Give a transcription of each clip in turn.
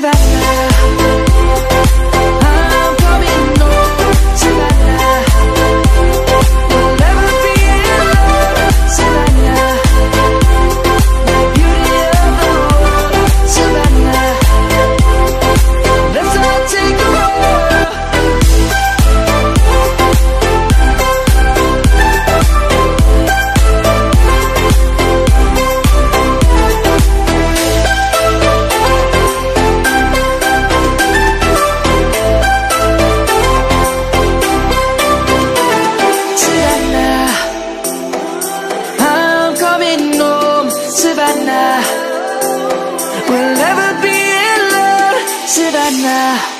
Savannah, Savannah. Lions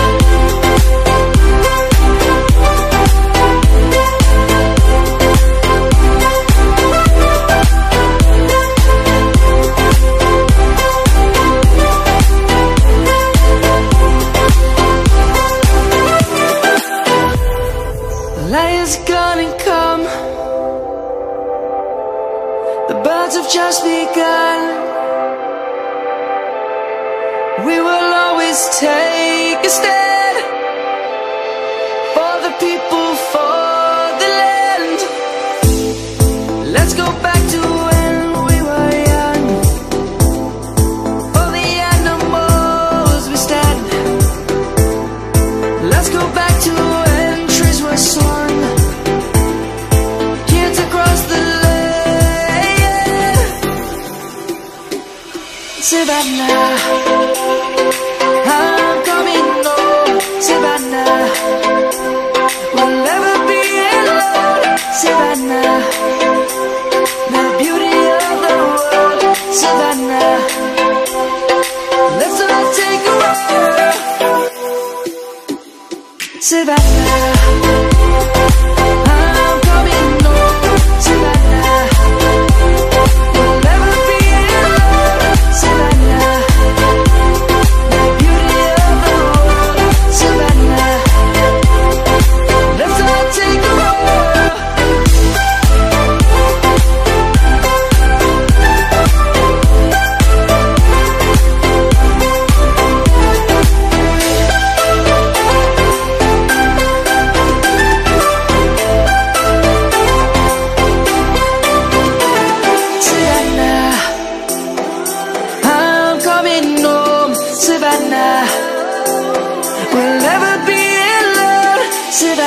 Walk,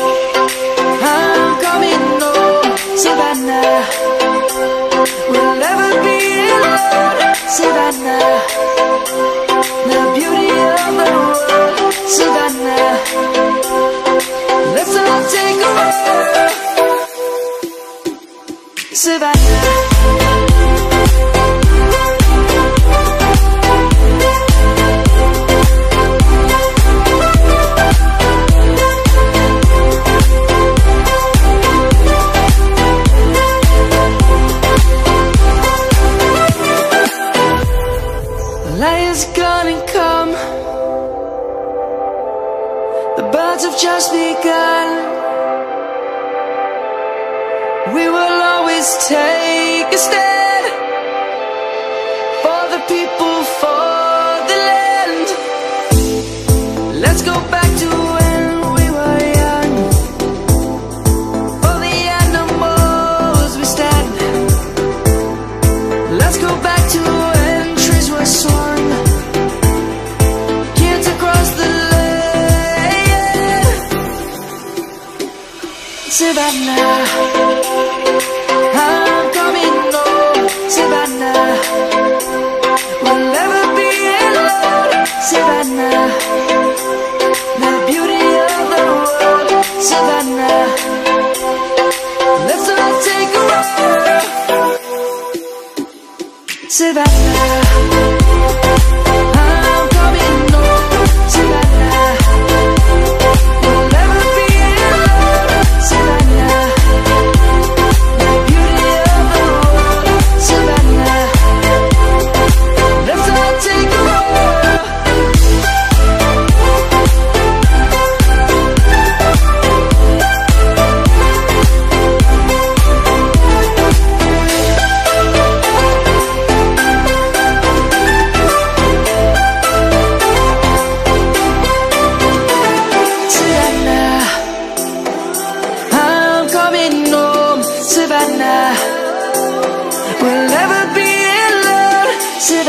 I'm coming home Savannah. We'll never be alone Savannah. The beauty of the world Savannah. Let's all take a Savannah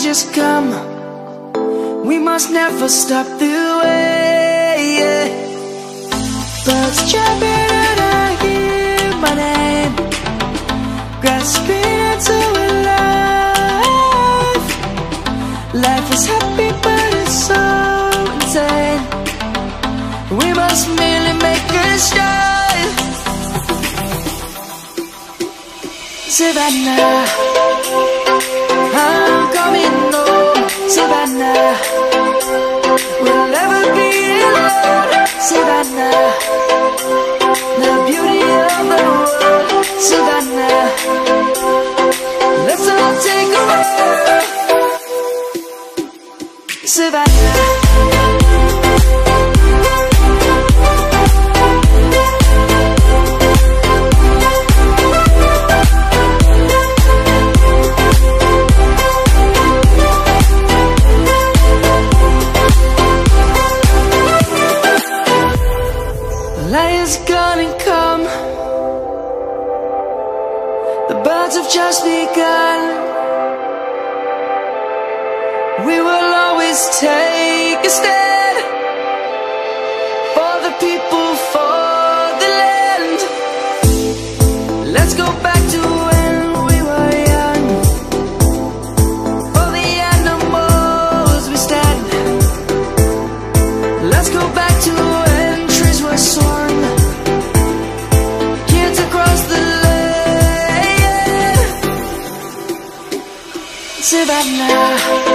pleasures come. We must never stop the way yeah. Birds chirping and I hear my name Grasping into life. Life is happy but it's so insane. We must merely make a shine Savannah. Walk stand For the people, for the land. Let's go back to when we were young. For the animals we stand. Let's go back to when trees were sown Kids across the land Savannah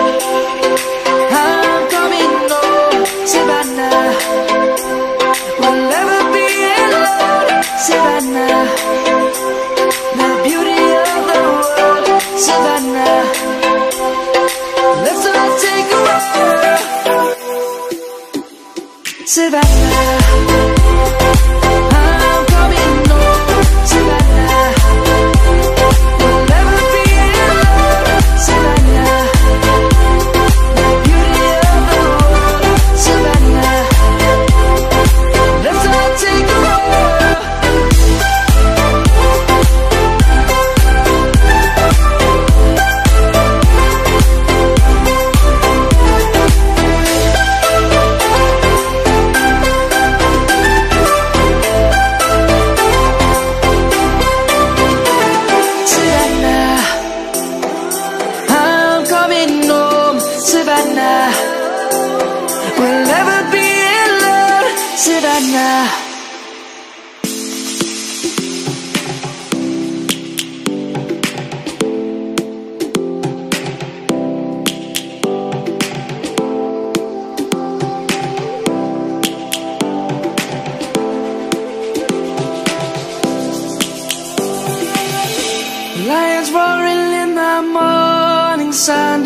Savannah We'll never be alone Savannah Lions roaring in the morning sun,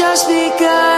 just begun